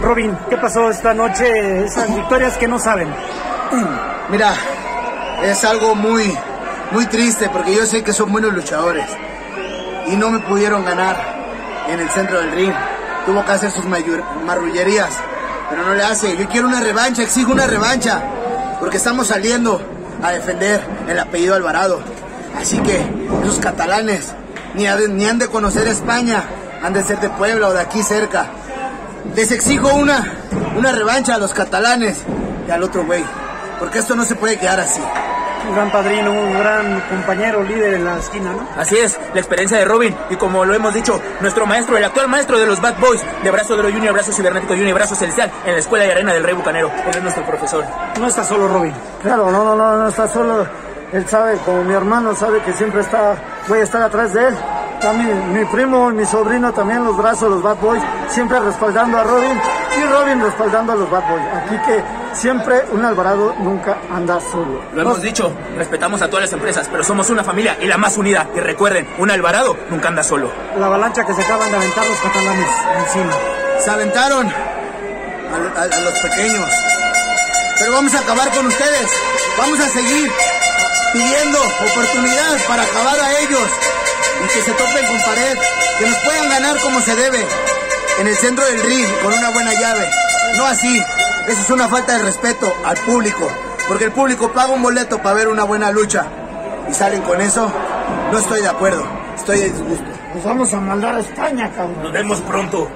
Robin, ¿qué pasó esta noche? Esas victorias que no saben. Mira, es algo muy, muy triste porque yo sé que son buenos luchadores y no me pudieron ganar en el centro del ring. Tuvo que hacer sus marrullerías, pero no le hace. Yo quiero una revancha, exijo una revancha, porque estamos saliendo a defender el apellido Alvarado. Así que esos catalanes ni, ni han de conocer España, han de ser de Puebla o de aquí cerca. Les exijo una, una revancha a los catalanes y al otro güey, porque esto no se puede quedar así un gran padrino, un gran compañero, líder en la esquina, ¿no? Así es, la experiencia de Robin y como lo hemos dicho, nuestro maestro, el actual maestro de los Bad Boys, de Brazo de Oro Junior, Brazo Cibernético Junior, Brazo Celestial, en la Escuela de Arena del Rey Bucanero. Él es nuestro profesor. No está solo Robin. Claro, no, no, no, no está solo. Él sabe, como mi hermano sabe que siempre está, voy a estar atrás de él. También mi primo y mi sobrino también los brazos, los Bad Boys, siempre respaldando a Robin y Robin respaldando a los Bad Boys. Aquí que siempre un Alvarado nunca anda solo. Lo hemos dicho, respetamos a todas las empresas, pero somos una familia y la más unida. Y recuerden, un Alvarado nunca anda solo. La avalancha que se acaban de aventar los catalanes encima. Se aventaron a, a los pequeños. Pero vamos a acabar con ustedes. Vamos a seguir pidiendo oportunidad para acabar a ellos y que se topen con pared, que nos puedan ganar como se debe, en el centro del ring, con una buena llave. No así, eso es una falta de respeto al público, porque el público paga un boleto para ver una buena lucha y salen con eso. No estoy de acuerdo, estoy de disgusto. Nos vamos a mandar a España, cabrón. Nos vemos pronto.